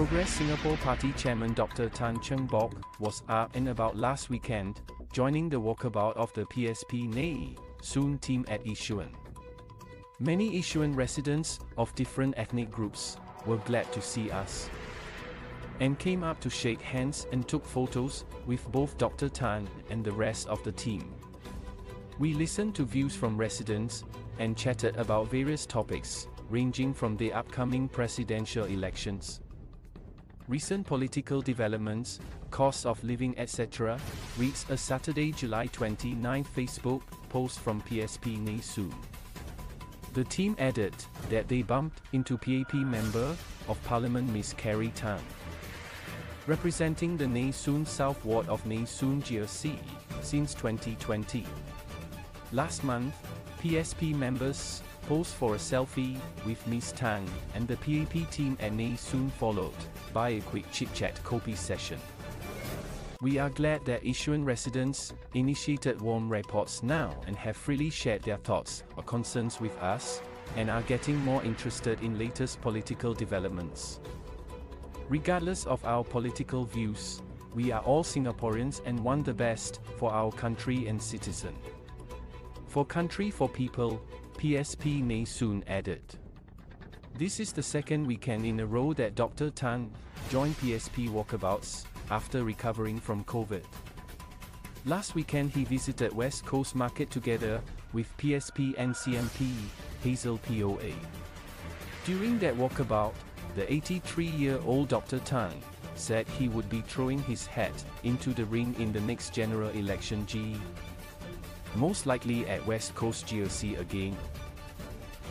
Progress Singapore Party Chairman Dr. Tan Cheng Bock was up and about last weekend, joining the walkabout of the PSP Nee Soon team at Yishun. Many Yishun residents of different ethnic groups were glad to see us and came up to shake hands and took photos with both Dr. Tan and the rest of the team. We listened to views from residents and chatted about various topics, ranging from the upcoming presidential elections, recent political developments, cost of living etc., reads a Saturday, July 29 Facebook post from PSP Soon. The team added that they bumped into PAP member of Parliament Miss Carrie Tan. Representing the Nee Soon South Ward of Nee Soon GRC since 2020. Last month, PSP members posed for a selfie with Miss Tang and the PAP team Nee soon followed by a quick chit-chat kopi session. We are glad that Yishun residents initiated warm reports now and have freely shared their thoughts or concerns with us and are getting more interested in latest political developments. Regardless of our political views, we are all Singaporeans and want the best for our country and citizen. For country for people, PSP Nee soon added. This is the second weekend in a row that Dr. Tan joined PSP walkabouts after recovering from COVID. Last weekend he visited West Coast Market together with PSP NCMP Hazel POA. During that walkabout, the 83-year-old Dr. Tan said he would be throwing his hat into the ring in the next general election G most likely at West Coast GRC again.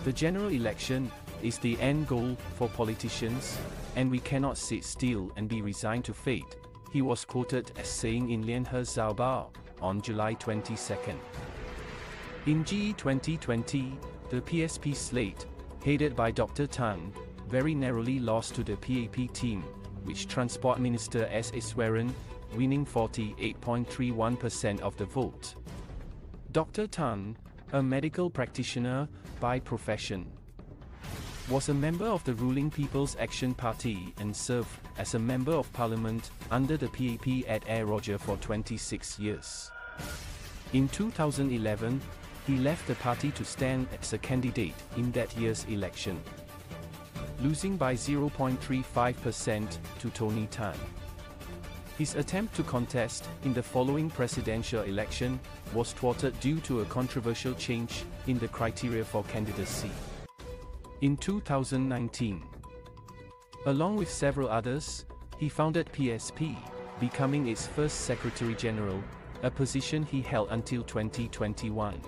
The general election is the end goal for politicians, and we cannot sit still and be resigned to fate, he was quoted as saying in Lianhe Zaobao on July 22. In GE 2020, the PSP slate, headed by Dr. Tan, very narrowly lost to the PAP team, which Transport Minister S. Iswaran, winning 48.31% of the vote. Dr. Tan, a medical practitioner by profession, was a member of the ruling People's Action Party and served as a member of parliament under the PAP at Ayer Rajah for 26 years. In 2011, he left the party to stand as a candidate in that year's election, losing by 0.35% to Tony Tan. His attempt to contest in the following presidential election was thwarted due to a controversial change in the criteria for candidacy. In 2019, along with several others, he founded PSP, becoming its first Secretary General, a position he held until 2021.